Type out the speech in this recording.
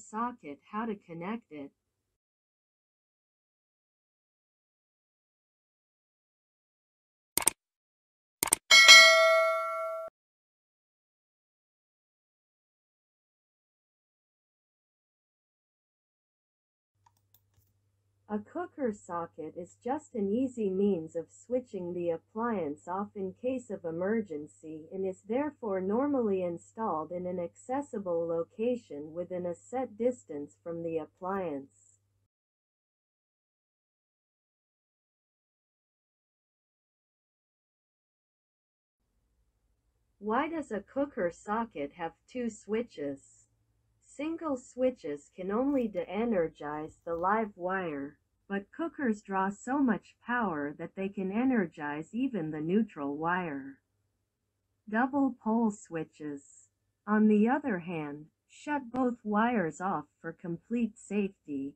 socket How to connect it A cooker socket is just an easy means of switching the appliance off in case of emergency and is therefore normally installed in an accessible location within a set distance from the appliance. Why does a cooker socket have two switches? Single switches can only de-energize the live wire, but cookers draw so much power that they can energize even the neutral wire. Double pole switches, on the other hand, shut both wires off for complete safety.